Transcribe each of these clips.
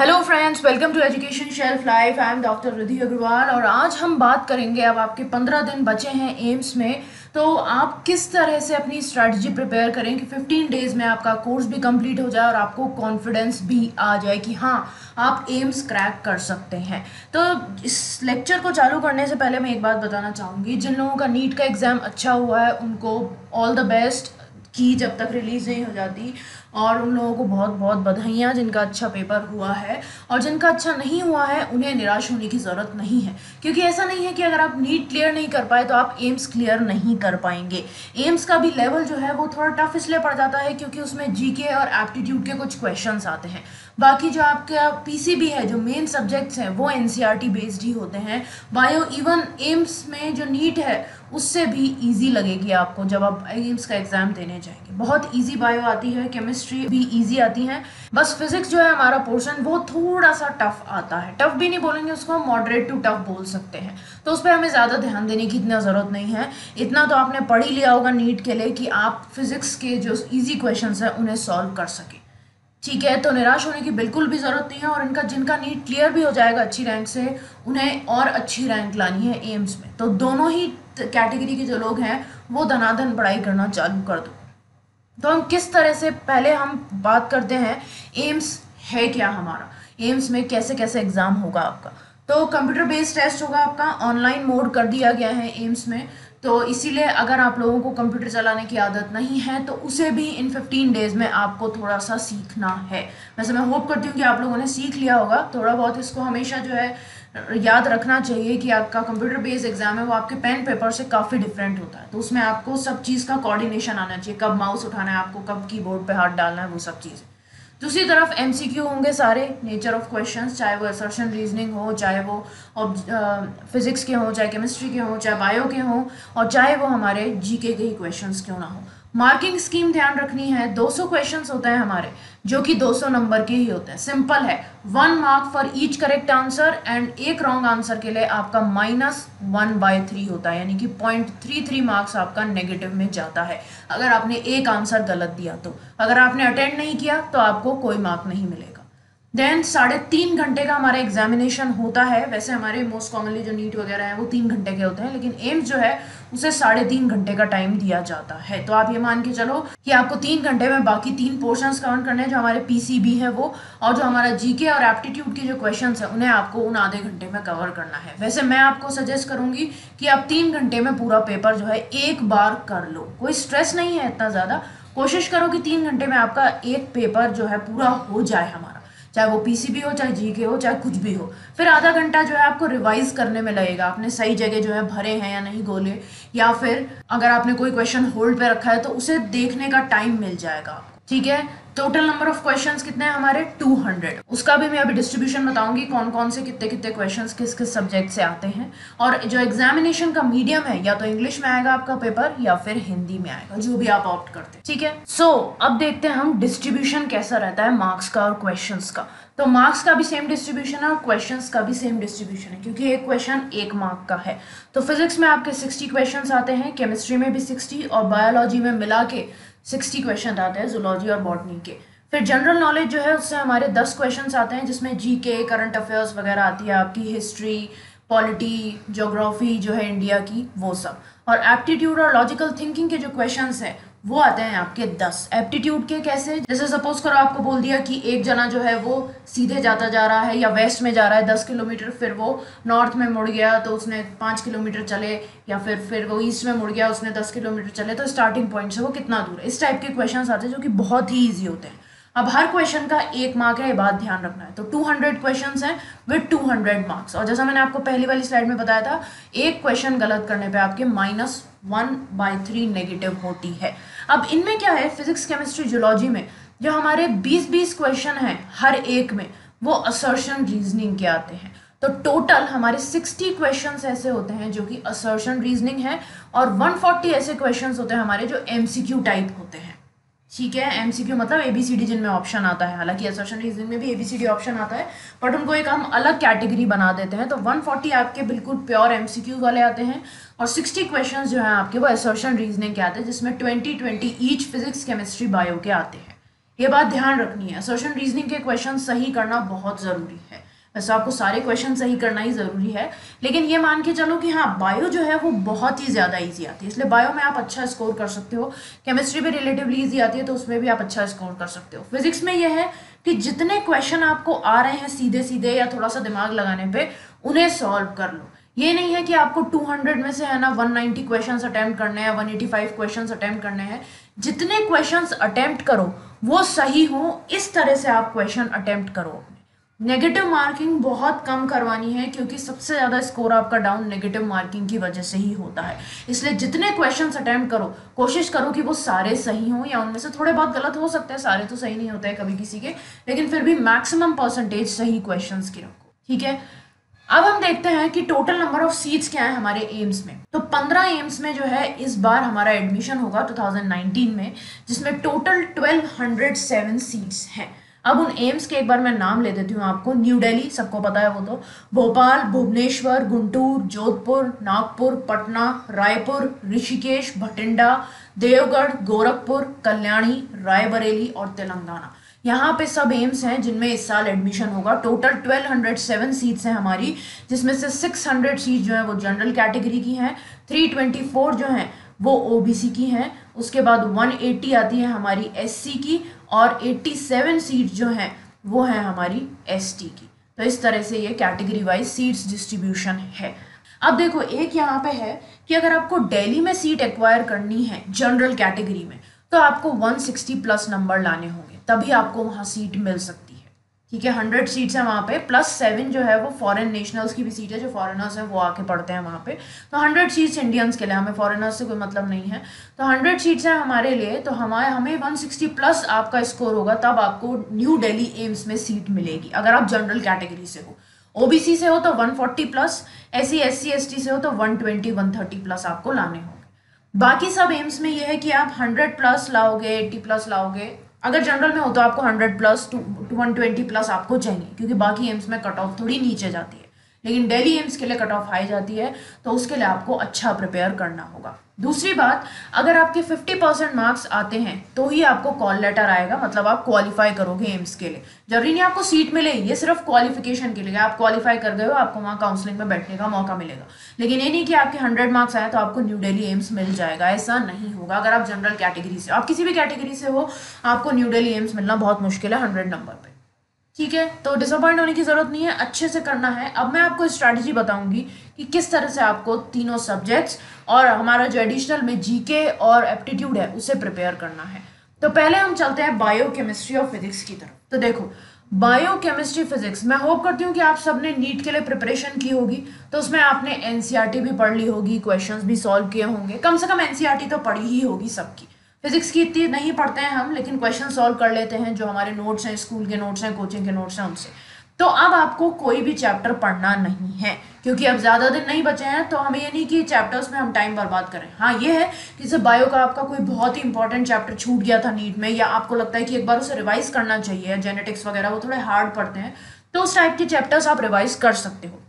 Hello friends welcome to education shelf life I am doctor Riddhi Agarwal और आज हम बात करेंगे अब आपके पंद्रह दिन बचे हैं एम्स में। तो आप किस तरह से अपनी स्ट्रैटेजी प्रिपेयर करें कि फिफ्टीन डेज़ में आपका कोर्स भी कंप्लीट हो जाए और आपको कॉन्फिडेंस भी आ जाए कि हाँ आप एम्स क्रैक कर सकते हैं। तो इस लेक्चर को चालू करने से पहले मैं एक बात बताना चाहूँगी। जिन लोगों का नीट का एग्ज़ाम अच्छा हुआ है, उनको ऑल द बेस्ट की जब तक रिलीज़ नहीं हो जाती। और उन लोगों को बहुत बहुत बधाइयाँ जिनका अच्छा पेपर हुआ है और जिनका अच्छा नहीं हुआ है, उन्हें निराश होने की ज़रूरत नहीं है। क्योंकि ऐसा नहीं है कि अगर आप नीट क्लियर नहीं कर पाए तो आप एम्स क्लियर नहीं कर पाएँगे। एम्स का भी लेवल जो है वो थोड़ा टफ इसलिए पड़ जाता है क्योंकि उसमें जीके और एप्टीट्यूड के कुछ क्वेश्चन आते हैं। बाकी जो आपका पीसीबी है, जो मेन सब्जेक्ट्स हैं, वो एनसीईआरटी बेस्ड ही होते हैं। बायो इवन एम्स में जो नीट है उससे भी इजी लगेगी आपको जब आप एम्स का एग्ज़ाम देने जाएँगे। बहुत इजी बायो आती है केमिस्ट्री भी इजी आती है। बस फिजिक्स जो है हमारा पोर्शन वो थोड़ा सा टफ आता है। टफ भी नहीं बोलेंगे उसको, हम मॉडरेट टू टफ बोल सकते हैं। तो उस पर हमें ज़्यादा ध्यान देने की इतना ज़रूरत नहीं है। इतना तो आपने पढ़ ही लिया होगा नीट के लिए कि आप फिजिक्स के जो ईजी क्वेश्चन हैं, उन्हें सॉल्व कर सकें। ठीक है तो निराश होने की बिल्कुल भी ज़रूरत नहीं है और इनका जिनका नीट क्लियर भी हो जाएगा अच्छी रैंक से, उन्हें और अच्छी रैंक लानी है एम्स में। तो दोनों ही कैटेगरी के जो लोग हैं, वो धनाधन पढ़ाई करना चालू कर दो। तो हम किस तरह से पहले हम बात करते हैं, एम्स है क्या हमारा? एम्स में कैसे कैसे एग्ज़ाम होगा आपका? तो कंप्यूटर बेस्ड टेस्ट होगा आपका ऑनलाइन मोड कर दिया गया है एम्स में। तो इसीलिए अगर आप लोगों को कंप्यूटर चलाने की आदत नहीं है तो उसे भी इन 15 डेज़ में आपको थोड़ा सा सीखना है। वैसे मैं होप करती हूँ कि आप लोगों ने सीख लिया होगा, थोड़ा बहुत इसको हमेशा जो है याद रखना चाहिए कि आपका कंप्यूटर बेस्ड एग्ज़ाम है, वो आपके पेन पेपर से काफ़ी डिफरेंट होता है। तो उसमें आपको सब चीज़ का कोऑर्डिनेशन आना चाहिए। कब माउस उठाना है आपको, कब कीबोर्ड पे हाथ डालना है, वो सब चीज़। दूसरी तरफ़ एमसीक्यू होंगे सारे नेचर ऑफ़ क्वेश्चन चाहे वो असर्शन रीजनिंग हो, चाहे वो फिजिक्स के हों, चाहे केमिस्ट्री के हों, चाहे बायो के हों, और चाहे वो हमारे जीके के ही क्वेश्चन क्यों ना हो। मार्किंग स्कीम ध्यान रखनी है 200 क्वेश्चंस होते हैं हमारे, जो कि 200 नंबर के ही होते हैं। सिंपल है। One mark for each correct answer and एक रॉन्ग आंसर के लिए आपका माइनस वन बाय थ्री होता है, यानी कि पॉइंट थ्री थ्री मार्क्स आपका नेगेटिव में जाता है। अगर आपने एक आंसर गलत दिया तो। अगर आपने अटेंड नहीं किया तो आपको कोई मार्क नहीं मिलेगा। देन साढ़े तीन घंटे का हमारा एग्जामिनेशन होता है। वैसे हमारे मोस्ट कॉमनली जो नीट वगैरह है, वो तीन घंटे के होते हैं, लेकिन एम्स जो है उसे साढ़े तीन घंटे का टाइम दिया जाता है। तो आप ये मान के चलो कि आपको तीन घंटे में बाकी तीन पोर्शंस कवर करने हैं, जो हमारे पीसीबी है वो, और जो हमारा जीके और एप्टीट्यूड के जो क्वेश्चन है, उन्हें आपको उन आधे घंटे में कवर करना है। वैसे मैं आपको सजेस्ट करूँगी कि आप तीन घंटे में पूरा पेपर जो है, एक बार कर लो। कोई स्ट्रेस नहीं है इतना ज़्यादा। कोशिश करो कि तीन घंटे में आपका एक पेपर जो है, पूरा हो जाए हमारा। चाहे वो पीसीबी हो, चाहे जीके हो, चाहे कुछ भी हो। फिर आधा घंटा जो है आपको रिवाइज करने में लगेगा। आपने सही जगह जो है भरे हैं या नहीं गोले, या फिर अगर आपने कोई क्वेश्चन होल्ड पे रखा है तो उसे देखने का टाइम मिल जाएगा। ठीक है? टोटल नंबर ऑफ़ क्वेश्चंस कितने हैं हमारे? 200 उसका भी मैं अभी डिस्ट्रीब्यूशन बताऊँगी कौन कौन से कितने कितने क्वेश्चंस किस किस सब्जेक्ट से आते हैं। और जो एग्जामिनेशन का मीडियम है या तो इंग्लिश में आएगा आपका पेपर या फिर हिंदी में आएगा जो भी आप ऑप्ट करते हैं। ठीक है? सो so, अब देखते हैं हम डिस्ट्रीब्यूशन कैसा रहता है मार्क्स का और क्वेश्चन का। तो मार्क्स का भी सेम डिस्ट्रीब्यूशन है और क्वेश्चंस का भी सेम डिस्ट्रीब्यूशन है क्योंकि एक क्वेश्चन एक मार्क का है। तो फिजिक्स में आपके 60 क्वेश्चंस आते हैं केमिस्ट्री में भी 60 और बायोलॉजी में मिला के 60 क्वेश्चन आते हैं जूलॉजी और बॉटनी के। फिर जनरल नॉलेज जो है, उससे हमारे 10 क्वेश्चन आते हैं, जिसमें जी के करंट अफेयर्स वगैरह आती है, आपकी हिस्ट्री पॉलिटी जोग्राफी जो है इंडिया की, वो सब। और एप्टीट्यूड और लॉजिकल थिंकिंग के जो क्वेश्चन हैं, वो आते हैं आपके दस। एप्टीट्यूड के कैसे? जैसे सपोज़ करो आपको बोल दिया कि एक जना जो है वो सीधे जाता जा रहा है या वेस्ट में जा रहा है, दस किलोमीटर, फिर वो नॉर्थ में मुड़ गया तो उसने पाँच किलोमीटर चले या फिर फिर वो ईस्ट में मुड़ गया, उसने दस किलोमीटर चले तो स्टार्टिंग पॉइंट से वो कितना दूर है? इस टाइप के क्वेश्चन आते हैं जो कि बहुत ही ईजी होते हैं। अब हर क्वेश्चन का एक मार्क है, ये बात ध्यान रखना है। तो 200 क्वेश्चन हैं विद 200 मार्क्स और जैसा मैंने आपको पहली वाली स्लाइड में बताया था, एक क्वेश्चन गलत करने पे आपके minus one by three negative होती है। अब इनमें क्या है? फिजिक्स केमिस्ट्री जुलॉजी में जो हमारे 20-20 क्वेश्चन हैं हर एक में, वो असर्शन रीजनिंग के आते हैं। तो टोटल हमारे 60 क्वेश्चंस ऐसे होते हैं जो कि असर्शन रीजनिंग है और 140 ऐसे क्वेश्चंस होते हैं हमारे जो एमसीक्यू टाइप होते हैं। ठीक है एमसीक्यू मतलब एबीसीडी जिनमें ऑप्शन आता है। हालाँकि असर्शन रीजनिंग में भी एबीसीडी ऑप्शन आता है बट उनको एक हम अलग कैटेगरी बना देते हैं। तो 140 आपके बिल्कुल प्योर एमसीक्यू वाले आते हैं, और 60 क्वेश्चंस जो हैं आपके, वो असर्शन रीजनिंग के आते हैं, जिसमें 20 20 ईच फिजिक्स केमिस्ट्री बायो के आते हैं। ये बात ध्यान रखनी है। असर्शन रीजनिंग के क्वेश्चन सही करना बहुत ज़रूरी है। वैसे आपको सारे क्वेश्चन सही करना ही ज़रूरी है। लेकिन ये मान के चलो कि हाँ बायो जो है वो बहुत ही ज़्यादा इजी आती है। इसलिए बायो में आप अच्छा स्कोर कर सकते हो। केमिस्ट्री भी रिलेटिवली इजी आती है तो उसमें भी आप अच्छा स्कोर कर सकते हो। फिजिक्स में यह है कि जितने क्वेश्चन आपको आ रहे हैं सीधे सीधे या थोड़ा सा दिमाग लगाने पर उन्हें सॉल्व कर लो। ये नहीं है कि आपको 200 में से है ना 190 क्वेश्चंस अटेम्प्ट करने हैं 185 क्वेश्चंस अटेम्प्ट करने हैं। जितने क्वेश्चंस अटेम्प्ट करो, वो सही हो, इस तरह से आप क्वेश्चन अटेम्प्ट करो। नेगेटिव मार्किंग बहुत कम करवानी है, क्योंकि सबसे ज़्यादा स्कोर आपका डाउन नेगेटिव मार्किंग की वजह से ही होता है। इसलिए जितने क्वेश्चंस अटेम्प्ट करो, कोशिश करो कि वो सारे सही हों, या उनमें से थोड़े बहुत गलत हो सकते हैं, सारे तो सही नहीं होते हैं कभी किसी के, लेकिन फिर भी मैक्सिमम परसेंटेज सही क्वेश्चन की रखो, ठीक है? अब हम देखते हैं कि टोटल नंबर ऑफ़ सीट्स क्या है हमारे एम्स में। तो 15 एम्स में जो है, इस बार हमारा एडमिशन होगा 2019 में, जिसमें टोटल 1207 सीट्स हैं। अब उन एम्स के एक बार मैं नाम ले देती हूँ आपको न्यू दिल्ली सबको पता है वो तो। भोपाल, भुवनेश्वर, गुंटूर, जोधपुर, नागपुर, पटना, रायपुर, ऋषिकेश, भटिंडा, देवगढ़, गोरखपुर, कल्याणी, रायबरेली और तेलंगाना। यहाँ पे सब एम्स हैं जिनमें इस साल एडमिशन होगा। टोटल 1207 सीट्स हैं हमारी, जिसमें से 600 सीट जो है वो जनरल कैटेगरी की हैं 324 जो हैं वो ओबीसी की हैं, उसके बाद 180 आती है हमारी एससी की और 87 सीट जो हैं, वो हैं हमारी एसटी की। तो इस तरह से ये कैटेगरी वाइज सीट्स डिस्ट्रीब्यूशन है। अब देखो, एक यहाँ पे है कि अगर आपको दिल्ली में सीट एक्वायर करनी है जनरल कैटेगरी में तो आपको 160 प्लस नंबर लाने होंगे। तभी आपको वहाँ सीट मिल सकती ठीक है हंड्रेड सीट्स हैं वहाँ पे प्लस सेवन जो है वो फॉरेन नेशनल्स की भी सीट है, जो फॉरेनर्स हैं वो आके पढ़ते हैं वहाँ पे। तो हंड्रेड सीट्स इंडियंस के लिए, हमें फॉरेनर्स से कोई मतलब नहीं है। तो हंड्रेड सीट्स हैं हमारे लिए तो हमारे, हमें वन सिक्सटी प्लस आपका स्कोर होगा, तब आपको न्यू डेली एम्स में सीट मिलेगी, अगर आप जनरल कैटेगरी से हो। ओबीसी से हो तो one forty plus S C S T से हो तो one twenty one thirty plus आपको लाने होंगे। बाकी सब एम्स में ये है कि आप हंड्रेड प्लस लाओगे एट्टी प्लस लाओगे अगर जनरल में हो तो आपको hundred plus to one twenty plus आपको चाहिए, क्योंकि बाकी एम्स में कट ऑफ़ थोड़ी नीचे जाती है। लेकिन डेली एम्स के लिए कट ऑफ़ हाई जाती है तो उसके लिए आपको अच्छा प्रिपेयर करना होगा। दूसरी बात, अगर आपके 50 परसेंट मार्क्स आते हैं तो ही आपको कॉल लेटर आएगा मतलब आप क्वालिफाई करोगे एम्स के लिए। ज़रूरी नहीं आपको सीट मिले, ये सिर्फ़ क्वालिफिकेशन के लिए, आप क्वालिफाई कर गए हो, आपको वहाँ काउंसलिंग में बैठने का मौका मिलेगा। लेकिन ये नहीं कि आपके हंड्रेड मार्क्स आए तो आपको न्यू डेली एम्स मिल जाएगा, ऐसा नहीं होगा। अगर आप जनरल कैटेगरी से, आप किसी भी कैटेगरी से हो, आपको न्यू डेली एम्स मिलना बहुत मुश्किल है, हंड्रेड नंबर पर ठीक है? तो डिसअपॉइंट होने की ज़रूरत नहीं है, अच्छे से करना है। अब मैं आपको स्ट्रैटेजी बताऊँगी कि किस तरह से आपको तीनों सब्जेक्ट्स और हमारा जो एडिशनल में जीके और एप्टीट्यूड है, उसे प्रिपेयर करना है। तो पहले हम चलते हैं बायो केमिस्ट्री और फिजिक्स की तरफ़। तो देखो बायो केमिस्ट्री फिजिक्स मैं होप करती हूँ कि आप सबने नीट के लिए प्रिपरेशन की होगी। तो उसमें आपने एनसीईआरटी भी पढ़ ली होगी क्वेश्चंस भी सॉल्व किए होंगे। कम से कम एनसीईआरटी तो पढ़ी ही होगी सबकी। फिजिक्स की इतनी नहीं पढ़ते हैं हम, लेकिन क्वेश्चन सॉल्व कर लेते हैं जो हमारे नोट्स हैं स्कूल के नोट्स हैं कोचिंग के नोट्स हैं उनसे। तो अब आपको कोई भी चैप्टर पढ़ना नहीं है, क्योंकि अब ज़्यादा दिन नहीं बचे हैं तो हमें ये नहीं कि चैप्टर्स में हम टाइम बर्बाद करें। हाँ ये है कि जैसे बायो का आपका कोई बहुत ही इंपॉर्टेंट चैप्टर छूट गया था नीट में, या आपको लगता है कि एक बार उसे रिवाइज करना चाहिए जेनेटिक्स वगैरह वो थोड़े हार्ड पड़ते हैं तो उस टाइप के चैप्टर्स आप रिवाइज कर सकते हो।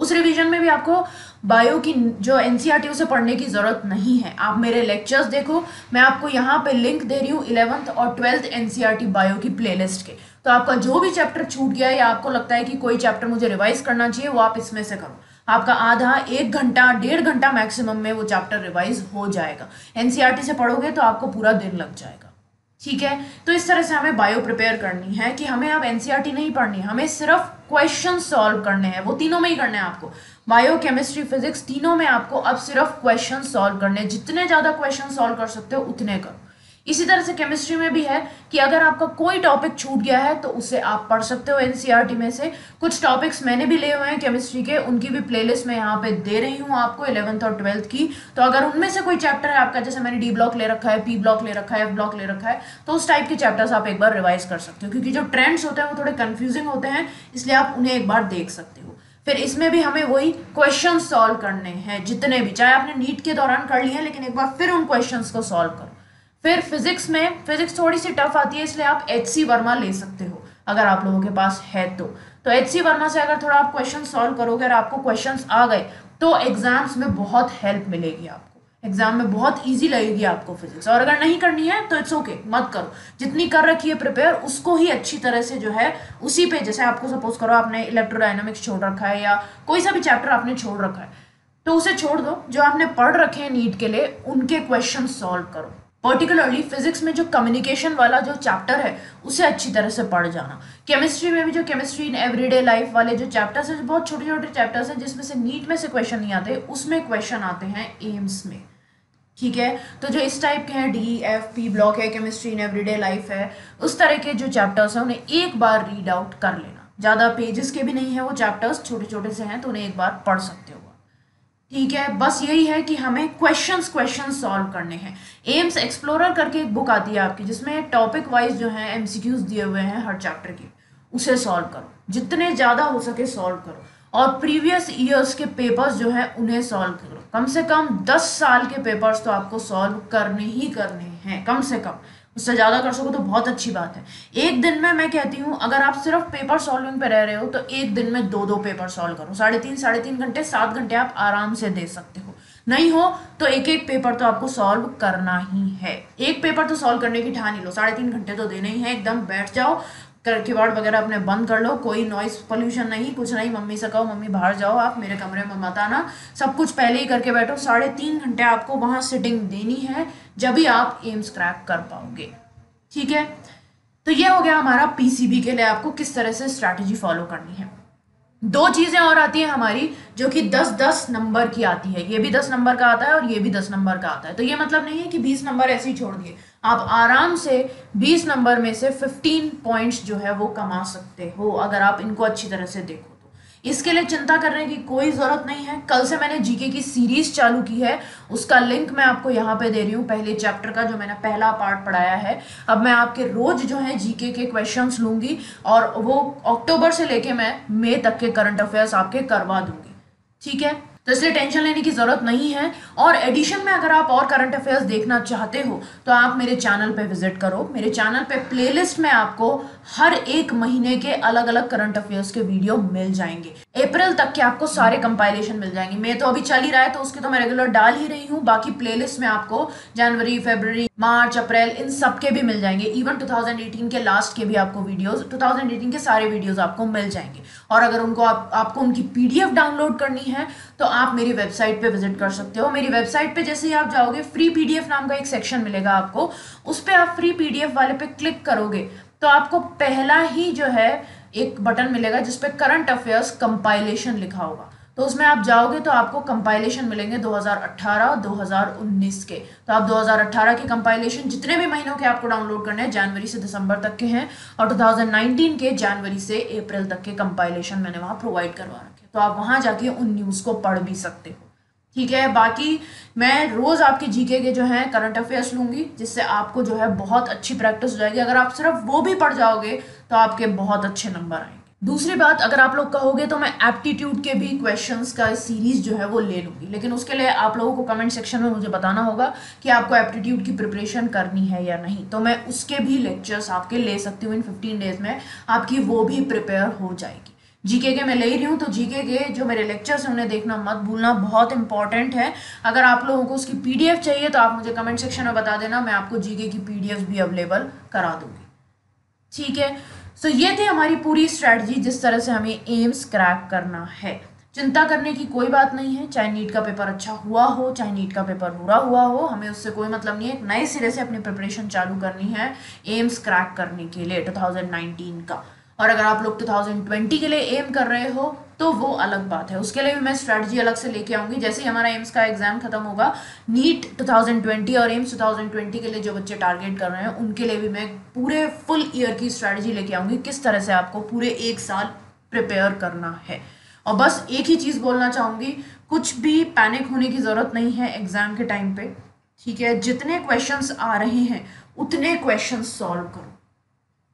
उस रिवीजन में भी आपको बायो की जो एन उसे पढ़ने की ज़रूरत नहीं है। आप मेरे लेक्चर्स देखो, मैं आपको यहाँ पे लिंक दे रही हूँ इलेवंथ और ट्वेल्थ एन बायो की प्लेलिस्ट के। तो आपका जो भी चैप्टर छूट गया या आपको लगता है कि कोई चैप्टर मुझे रिवाइज करना चाहिए, वो आप इसमें से करो। आपका आधा, एक घंटा, डेढ़ घंटा मैक्सिमम में वो चैप्टर रिवाइज हो जाएगा। एनसीईआरटी से पढ़ोगे तो आपको पूरा दिन लग जाएगा। ठीक है? तो इस तरह से हमें बायो प्रिपेयर करनी है कि हमें अब एनसीईआरटी नहीं पढ़नी, हमें सिर्फ़ क्वेश्चन सॉल्व करने हैं, वो तीनों में ही करने हैं आपको। बायो केमिस्ट्री फिजिक्स तीनों में आपको अब सिर्फ़ क्वेश्चन सॉल्व करने जितने ज़्यादा क्वेश्चन सॉल्व कर सकते हो, उतने करो। इसी तरह से केमिस्ट्री में भी है कि अगर आपका कोई टॉपिक छूट गया है तो उसे आप पढ़ सकते हो एनसीईआरटी में से। कुछ टॉपिक्स मैंने भी लिए हुए हैं केमिस्ट्री के, उनकी भी प्लेलिस्ट में यहाँ पे दे रही हूँ आपको इलेवंथ और ट्वेल्थ की। तो अगर उनमें से कोई चैप्टर है आपका, जैसे मैंने डी ब्लॉक ले रखा है पी ब्लॉक ले रखा है एफ़ ब्लॉक ले रखा है तो उस टाइप के चैप्टर्स आप एक बार रिवाइज कर सकते हो, क्योंकि जो ट्रेंड्स होते हैं, वो थोड़े कन्फ्यूजिंग होते हैं, इसलिए आप उन्हें एक बार देख सकते हो। फिर इसमें भी हमें वही क्वेश्चन सॉल्व करने हैं, जितने भी, चाहे आपने नीट के दौरान कर लिए हैं, लेकिन एक बार फिर उन क्वेश्चन को सॉल्व करो। फिर फिजिक्स में फिजिक्स थोड़ी सी टफ आती है इसलिए आप एच सी वर्मा ले सकते हो अगर आप लोगों के पास है तो। तो एच सी वर्मा से अगर थोड़ा आप क्वेश्चन सॉल्व करोगे और आपको क्वेश्चन आ गए तो एग्ज़ाम्स में बहुत हेल्प मिलेगी आपको। एग्ज़ाम में बहुत इजी लगेगी आपको फिजिक्स और अगर नहीं करनी है तो इट्स ओके okay, मत करो। जितनी कर रखी है प्रिपेयर उसको ही अच्छी तरह से जो है उसी पे जैसे आपको सपोज़ करो आपने इलेक्ट्रोडाइनमिक्स छोड़ रखा है या कोई सा भी चैप्टर आपने छोड़ रखा है तो उसे छोड़ दो। जो आपने पढ़ रखे हैं नीट के लिए उनके क्वेश्चन सॉल्व करो। पर्टिकुलरली फिजिक्स में जो कम्युनिकेशन वाला जो चैप्टर है, उसे अच्छी तरह से पढ़ जाना। केमिस्ट्री में भी जो केमिस्ट्री इन एवरीडे लाइफ वाले जो चैप्टर्स हैं बहुत छोटे छोटे चैप्टर्स हैं, जिसमें से नीट में से क्वेश्चन नहीं आते, उसमें क्वेश्चन आते हैं एम्स में। ठीक है? तो जो इस टाइप के हैं डी एफ़ पी ब्लॉक है केमिस्ट्री इन एवरीडे लाइफ है, उस तरह के जो चैप्टर्स हैं, उन्हें एक बार रीड आउट कर लेना। ज़्यादा पेजेस के भी नहीं है, वो चैप्टर्स छोटे छोटे से हैं तो उन्हें एक बार पढ़ सकते हो। ठीक है? बस यही है कि हमें क्वेश्चंस क्वेश्चंस सॉल्व करने हैं। एम्स एक्सप्लोरर करके एक बुक आती है आपकी, जिसमें टॉपिक वाइज जो है एमसीक्यूज दिए हुए हैं हर चैप्टर के। उसे सॉल्व करो। जितने ज़्यादा हो सके सॉल्व करो। और प्रीवियस ईयर्स के पेपर्स जो हैं, उन्हें सॉल्व करो। कम से कम दस साल के पेपर्स तो आपको सॉल्व करने ही करने हैं, कम से कम। उससे ज़्यादा कर सको तो बहुत अच्छी बात है। एक दिन में मैं कहती हूँ, अगर आप सिर्फ़ पेपर सॉल्विंग पे रह रहे हो तो एक दिन में दो दो पेपर सॉल्व करो। साढ़े तीन साढ़े तीन घंटे, सात घंटे आप आराम से दे सकते हो। नहीं हो तो एक एक पेपर तो आपको सॉल्व करना ही है। एक पेपर तो सॉल्व करने की ठान लो। साढ़े तीन घंटे तो देने ही है, एकदम बैठ जाओ। कीबोर्ड वगैरह अपने बंद कर लो, कोई नॉइस पोल्यूशन नहीं, कुछ नहीं, मम्मी से कहो, मम्मी बाहर जाओ, आप मेरे कमरे में मत आना। सब कुछ पहले ही करके बैठो। साढ़े तीन घंटे आपको वहाँ सिटिंग देनी है, जब भी आप एम्स क्रैक कर पाओगे। ठीक है? तो ये हो गया हमारा पीसीबी के लिए आपको किस तरह से स्ट्रैटेजी फॉलो करनी है। दो चीज़ें और आती हैं हमारी, जो कि दस दस नंबर की आती है। ये भी दस नंबर का आता है और ये भी दस नंबर का आता है। तो ये मतलब नहीं है कि बीस नंबर ऐसे ही छोड़ दिए। आप आराम से बीस नंबर में से फिफ्टीन पॉइंट्स जो है वो कमा सकते हो, अगर आप इनको अच्छी तरह से देखो तो। इसके लिए चिंता करने की कोई ज़रूरत नहीं है। कल से मैंने जीके की सीरीज़ चालू की है। उसका लिंक मैं आपको यहाँ पे दे रही हूँ, पहले चैप्टर का जो मैंने पहला पार्ट पढ़ाया है। अब मैं आपके रोज जो है जीके के क्वेश्चंस लूँगी और वो अक्टूबर से लेके मैं मई तक के करंट अफेयर्स आपके करवा दूँगी। ठीक है? तो इसलिए टेंशन लेने की ज़रूरत नहीं है। और एडिशन में अगर आप और करंट अफेयर्स देखना चाहते हो तो आप मेरे चैनल पे विज़िट करो। मेरे चैनल पे प्लेलिस्ट में आपको हर एक महीने के अलग अलग करंट अफेयर्स के वीडियो मिल जाएँगे। अप्रैल तक के आपको सारे कंपाइलेशन मिल जाएँगे। मैं तो अभी चल ही रहा है तो उसके तो मैं रेगुलर डाल ही रही हूँ। बाकी प्लेलिस्ट में आपको जनवरी फेबर मार्च अप्रैल इन सब के भी मिल जाएँगे। इवन 2018 के लास्ट के भी आपको वीडियोस 2018 के सारे वीडियोस आपको मिल जाएँगे। और अगर उनको आप, आपको उनकी पीडीएफ डाउनलोड करनी है तो आप मेरी वेबसाइट पे विज़िट कर सकते हो। मेरी वेबसाइट पे जैसे ही आप जाओगे फ्री पीडीएफ नाम का एक सेक्शन मिलेगा आपको। उस पर आप फ्री पीडीएफ वाले पे क्लिक करोगे तो आपको पहला ही जो है एक बटन मिलेगा जिसपे करंट अफेयर्स कंपाइलेशन लिखा होगा। तो उसमें आप जाओगे तो आपको कंपाइलेशन मिलेंगे 2018 2019 के। तो आप 2018 के कंपाइलेशन जितने भी महीनों के आपको डाउनलोड करने हैं जनवरी से दिसंबर तक के हैं, और 2019 के जनवरी से अप्रैल तक के कंपाइलेशन मैंने वहाँ प्रोवाइड करवा तो आप वहाँ जाके उन न्यूज़ को पढ़ भी सकते हो। ठीक है, बाकी मैं रोज़ आपके जीके के जो है करंट अफेयर्स लूँगी, जिससे आपको जो है बहुत अच्छी प्रैक्टिस हो जाएगी। अगर आप सिर्फ़ वो भी पढ़ जाओगे तो आपके बहुत अच्छे नंबर आएँगे। दूसरी बात, अगर आप लोग कहोगे तो मैं एप्टीट्यूड के भी क्वेश्चंस का सीरीज़ जो है वो ले लूँगी। लेकिन उसके लिए आप लोगों को कमेंट सेक्शन में मुझे बताना होगा कि आपको एप्टीट्यूड की प्रिपरेशन करनी है या नहीं। तो मैं उसके भी लेक्चर्स आपके ले सकती हूँ इन फिफ्टीन डेज़ में। आपकी वो भी प्रिपेयर हो जाएगी। जीके के मैं ले रही हूँ तो जीके के जो मेरे लेक्चर्स हैं, उन्हें देखना मत भूलना, बहुत इंपॉर्टेंट है। अगर आप लोगों को उसकी पीडीएफ चाहिए तो आप मुझे कमेंट सेक्शन में बता देना, मैं आपको जीके की पीडीएफ भी अवेलेबल करा दूँगी। ठीक है? सो ये थी हमारी पूरी स्ट्रैटेजी जिस तरह से हमें एम्स क्रैक करना है। चिंता करने की कोई बात नहीं है, चाहे नीट का पेपर अच्छा हुआ हो, चाहे नीट का पेपर बुरा हुआ हो, हमें उससे कोई मतलब नहीं है। नए सिरे से अपनी प्रिपरेशन चालू करनी है एम्स क्रैक करने के लिए, 2019 का। और अगर आप लोग 2020 के लिए एम कर रहे हो तो वो अलग बात है। उसके लिए भी मैं स्ट्रैटेजी अलग से लेके आऊँगी। जैसे ही हमारा एम्स का एग्ज़ाम खत्म होगा नीट 2020 और एम्स 2020 के लिए जो बच्चे टारगेट कर रहे हैं, उनके लिए भी मैं पूरे फुल ईयर की स्ट्रैटेजी लेके आऊँगी, किस तरह से आपको पूरे एक साल प्रिपेयर करना है। और बस एक ही चीज़ बोलना चाहूँगी, कुछ भी पैनिक होने की ज़रूरत नहीं है एग्ज़ाम के टाइम पे, ठीक है? जितने क्वेश्चंस आ रहे हैं, उतने क्वेश्चंस सॉल्व करो।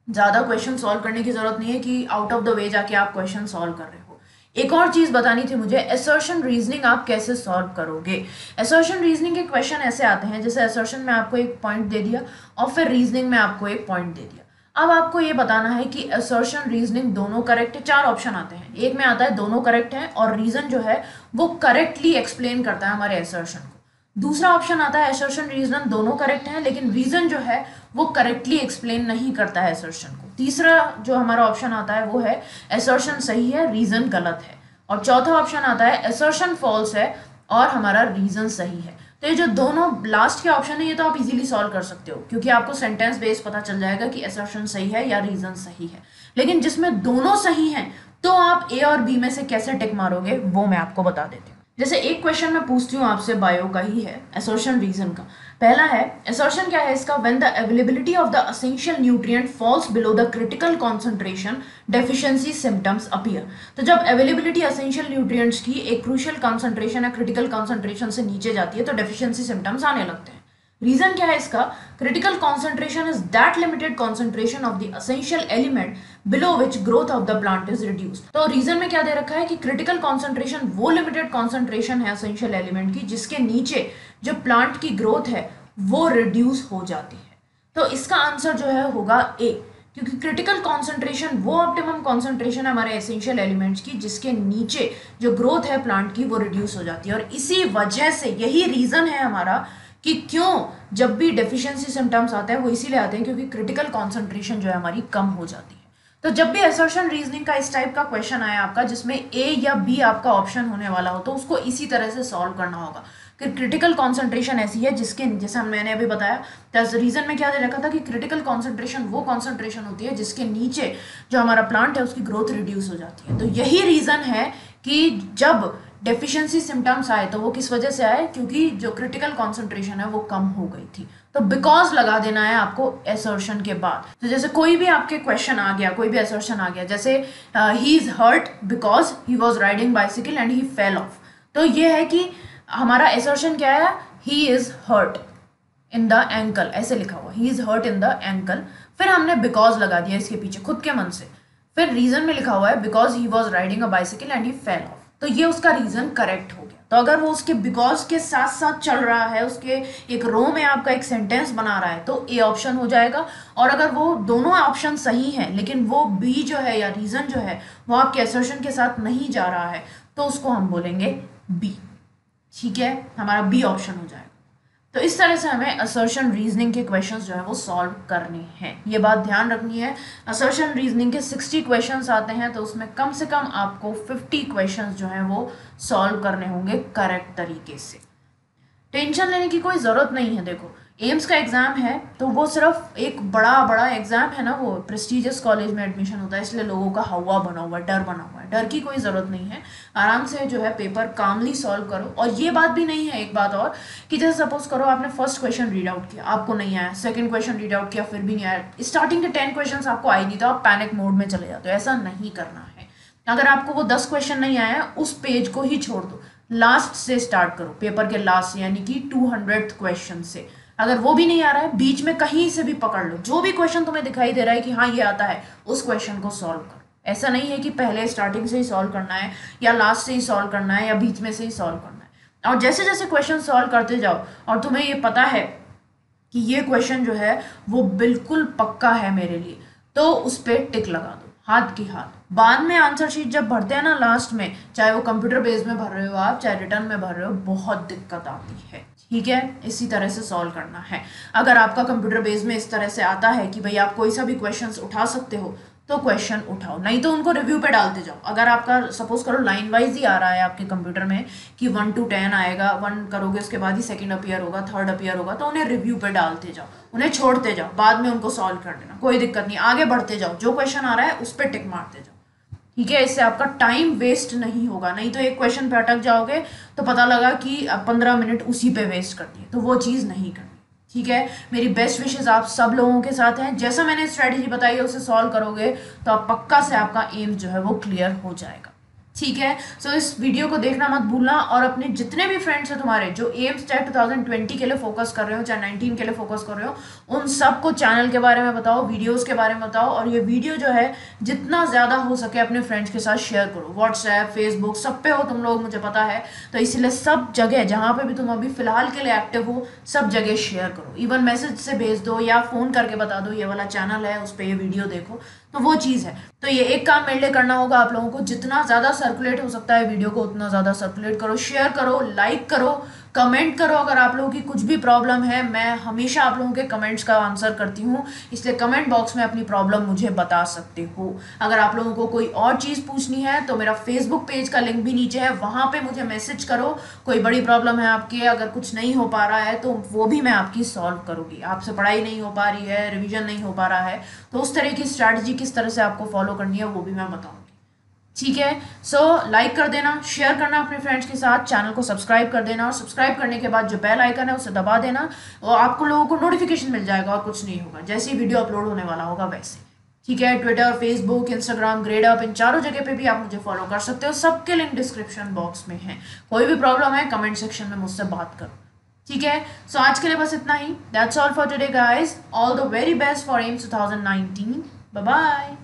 ज़्यादा क्वेश्चन सॉल्व करने की ज़रूरत नहीं है कि आउट ऑफ़ द वे जाके आप क्वेश्चन सॉल्व कर रहे हो। एक और चीज़ बतानी थी मुझे एसर्शन रीजनिंग आप कैसे सॉल्व करोगे? एसर्शन रीजनिंग के क्वेश्चन ऐसे आते हैं, जैसे एसर्शन में आपको एक पॉइंट दे दिया और फिर रीजनिंग में आपको एक पॉइंट दे दिया। अब आपको ये बताना है कि असर्शन रीजनिंग दोनों करेक्ट है, चार ऑप्शन आते हैं। एक में आता है दोनों करेक्ट है और रीजन जो है, वो करेक्टली एक्सप्लेन करता है हमारे असर्शन को। दूसरा ऑप्शन आता है एसर्शन रीजन दोनों करेक्ट हैं, लेकिन रीजन जो है, वो करेक्टली एक्सप्लेन नहीं करता है एसर्शन को। तीसरा जो हमारा ऑप्शन आता है, वो है एसर्शन सही है रीजन गलत है। और चौथा ऑप्शन आता है एसर्शन फॉल्स है और हमारा रीजन सही है। तो ये जो दोनों लास्ट के ऑप्शन है, ये तो आप इजीली सॉल्व कर सकते हो, क्योंकि आपको सेंटेंस बेस पता चल जाएगा कि असर्शन सही है या रीजन सही है। लेकिन जिसमें दोनों सही हैं तो आप ए और बी में से कैसे टिक मारोगे, वो मैं आपको बता देती हूँ। जैसे एक क्वेश्चन मैं पूछती हूँ आपसे बायो का ही है एसोर्शन रीजन का। पहला है एसोर्शन क्या है इसका? When the availability of the essential nutrient falls below the critical concentration deficiency symptoms appear तो जब अवेलेबिलिटी असेंशियल न्यूट्रिएंट्स की एक क्रूशियल कॉन्सेंट्रेशन या क्रिटिकल कॉन्सेंट्रेशन से नीचे जाती है तो डेफिशिएंसी सिम्टम्स आने लगते हैं। रीजन क्या है इसका? Critical concentration is that limited concentration of the essential element below which growth of the plant is reduce तो रीजन में क्या दे रखा है कि क्रिटिकल कॉन्सेंट्रेशन वो लिमिटेड कॉन्सेंट्रेशन है असेंशियल एलिमेंट की, जिसके नीचे जो प्लांट की ग्रोथ है, वो रिड्यूस हो जाती है। तो इसका आंसर जो है होगा ए क्योंकि क्रिटिकल कॉन्सेंट्रेशन वो ऑप्टिमम कॉन्सेंट्रेशन है हमारे एसेंशियल एलिमेंट्स की, जिसके नीचे जो ग्रोथ है प्लांट की, वो रिड्यूस हो जाती है। और इसी वजह से यही रीजन है हमारा कि क्यों जब भी डेफिशिएंसी सिम्टम्स आते हैं, वो इसीलिए आते हैं क्योंकि क्रिटिकल कॉन्सेंट्रेशन जो है हमारी कम हो जाती है। तो जब भी असर्शन रीजनिंग का इस टाइप का क्वेश्चन आया आपका, जिसमें ए या बी आपका ऑप्शन होने वाला हो तो उसको इसी तरह से सॉल्व करना होगा। कि क्रिटिकल कॉन्सेंट्रेशन ऐसी है जिसके, जैसे मैंने अभी बताया तो रीजन में क्या दे रखा था कि क्रिटिकल कॉन्सेंट्रेशन वो कॉन्सेंट्रेशन होती है जिसके नीचे जो हमारा प्लांट है, उसकी ग्रोथ रिड्यूस हो जाती है। तो यही रीजन है कि जब डेफिशिएंसी सिम्टम्स आए तो वो किस वजह से आए? क्योंकि जो क्रिटिकल कॉन्सेंट्रेशन है, वो कम हो गई थी। तो बिकॉज़ लगा देना है आपको एसर्शन के बाद। तो जैसे कोई भी आपके क्वेश्चन आ गया, कोई भी एसर्शन आ गया, जैसे he is hurt because he was riding bicycle and he fell off तो ये है कि हमारा एसर्शन क्या है? He is hurt in the ankle ऐसे लिखा हुआ। He is hurt in the ankle फिर हमने बिकॉज़ लगा दिया इसके पीछे, खुद के मन से। फिर रीजन में लिखा हुआ है because he was riding a bicycle and he fell off तो ये उसका रीजन करेक्ट हो गया। तो अगर वो उसके बिकॉज़ के साथ साथ चल रहा है, उसके एक रो में आपका एक सेंटेंस बना रहा है तो ए ऑप्शन हो जाएगा। और अगर वो दोनों ऑप्शन सही हैं, लेकिन वो बी जो है या रीजन जो है, वो आपके एसर्शन के साथ नहीं जा रहा है तो उसको हम बोलेंगे बी ठीक है? हमारा बी ऑप्शन हो जाएगा। तो इस तरह से हमें असर्शन रीजनिंग के क्वेश्चंस जो है वो सॉल्व करने हैं। ये बात ध्यान रखनी है। असर्शन रीजनिंग के 60 क्वेश्चंस आते हैं तो उसमें कम से कम आपको 50 क्वेश्चंस जो है वो सॉल्व करने होंगे करेक्ट तरीके से। टेंशन लेने की कोई ज़रूरत नहीं है, देखो। एम्स का एग्ज़ाम है तो वो सिर्फ़ एक बड़ा बड़ा एग्ज़ाम है ना, वो प्रेस्टिजियस कॉलेज में एडमिशन होता है, इसलिए लोगों का हवा बना हुआ है, डर बना हुआ है, डर की कोई ज़रूरत नहीं है। आराम से जो है पेपर कामली सॉल्व करो, और ये बात भी नहीं है, एक बात और, कि जैसे सपोज़ करो आपने फ़र्स्ट क्वेश्चन रीड आउट किया, आपको नहीं आया सेकेंड क्वेश्चन रीड आउट किया, फिर भी नहीं आया स्टार्टिंग के टेन क्वेश्चन आपको आई नहीं तो आप पैनिक मोड में चले जाते हो, ऐसा नहीं करना है। अगर आपको वो दस क्वेश्चन नहीं आया, उस पेज को ही छोड़ दो लास्ट से स्टार्ट करो पेपर के लास्ट यानी कि टू हंड्रेड क्वेश्चन से। अगर वो भी नहीं आ रहा है, बीच में कहीं से भी पकड़ लो। जो भी क्वेश्चन तुम्हें दिखाई दे रहा है कि हाँ ये आता है, उस क्वेश्चन को सॉल्व करो। ऐसा नहीं है कि पहले स्टार्टिंग से ही सॉल्व करना है, या लास्ट से ही सॉल्व करना है, या बीच में से ही सॉल्व करना है। और जैसे जैसे क्वेश्चन सॉल्व करते जाओ, और तुम्हें ये पता है कि ये क्वेश्चन जो है, वो बिल्कुल पक्का है मेरे लिए तो उस पर टिक लगा हाथ की हाथ। बाद में आंसर शीट जब भरते हैं ना लास्ट में, चाहे वो कंप्यूटर बेस में भर रहे हो आप, चाहे रिटर्न में भर रहे हो, बहुत दिक्कत आती है। ठीक है? इसी तरह से सॉल्व करना है। अगर आपका कंप्यूटर बेस में इस तरह से आता है कि भाई आप कोई सा भी क्वेश्चंस उठा सकते हो तो क्वेश्चन उठाओ। नहीं तो उनको रिव्यू पे डालते जाओ। अगर आपका सपोज़ करो लाइन वाइज ही आ रहा है आपके कंप्यूटर में कि वन टू टेन आएगा वन करोगे, उसके बाद ही सेकंड अपियर होगा थर्ड अपियर होगा तो उन्हें रिव्यू पे डालते जाओ। उन्हें छोड़ते जाओ। बाद में उनको सॉल्व कर देना। कोई दिक्कत नहीं। आगे बढ़ते जाओ। जो क्वेश्चन आ रहा है, उस पर टिक मारते जाओ। ठीक है? इससे आपका टाइम वेस्ट नहीं होगा। नहीं तो एक क्वेश्चन पे अटक जाओगे तो पता लगा कि पंद्रह मिनट उसी पे वेस्ट कर दिए। तो वो चीज़ नहीं करनी। ठीक है? मेरी बेस्ट विशेष आप सब लोगों के साथ हैं। जैसा मैंने स्ट्रेटेजी बताई है, उसे सॉल्व करोगे तो आप पक्का से आपका एम जो है वो क्लियर हो जाएगा। ठीक है? सो so, इस वीडियो को देखना मत भूलना और अपने जितने भी फ्रेंड्स हैं तुम्हारे जो एम्स चाहे 2020 के लिए फोकस कर रहे हो चाहे 19 के लिए फोकस कर रहे हो उन सबको चैनल के बारे में बताओ वीडियोस के बारे में बताओ और ये वीडियो जो है जितना ज़्यादा हो सके अपने फ्रेंड्स के साथ शेयर करो। व्हाट्सएप फेसबुक सब पे हो तुम लोग मुझे पता है। तो इसलिए सब जगह जहाँ पे भी तुम अभी फ़िलहाल के लिए एक्टिव हो सब जगह शेयर करो। इवन मैसेज से भेज दो या फ़ोन करके बता दो ये वाला चैनल है उस पर ये वीडियो देखो। तो वो चीज़ है। तो ये एक काम मेरे लिए करना होगा आप लोगों को, जितना ज़्यादा सर्कुलेट हो सकता है वीडियो को, उतना ज़्यादा सर्कुलेट करो शेयर करो लाइक करो कमेंट करो अगर आप लोगों की कुछ भी प्रॉब्लम है, मैं हमेशा आप लोगों के कमेंट्स का आंसर करती हूँ। इसलिए कमेंट बॉक्स में अपनी प्रॉब्लम मुझे बता सकते हो। अगर आप लोगों को कोई और चीज़ पूछनी है तो मेरा फेसबुक पेज का लिंक भी नीचे है, वहाँ पे मुझे मैसेज करो। कोई बड़ी प्रॉब्लम है आपकी, अगर कुछ नहीं हो पा रहा है तो वो भी मैं आपकी सॉल्व करूँगी। आपसे पढ़ाई नहीं हो पा रही है, रिविजन नहीं हो पा रहा है तो उस तरह की स्ट्रैटेजी किस तरह से आपको फॉलो करनी है, वो भी मैं बताऊँगी। ठीक है? सो so, लाइक कर देना शेयर करना अपने फ्रेंड्स के साथ चैनल को सब्सक्राइब कर देना और सब्सक्राइब करने के बाद जो बेल आइकन है उसे दबा देना और आपको लोगों को नोटिफिकेशन मिल जाएगा और कुछ नहीं होगा। जैसे ही वीडियो अपलोड होने वाला होगा वैसे। ठीक है? Twitter Facebook Instagram Gradeup इन चारों जगह पे भी आप मुझे फॉलो कर सकते हो। सबके लिंक डिस्क्रिप्शन बॉक्स में है। कोई भी प्रॉब्लम है कमेंट सेक्शन में मुझसे बात करो। ठीक है? सो आज के लिए बस इतना ही। That's all for today guys all the very best for AIIMS 2019 bye bye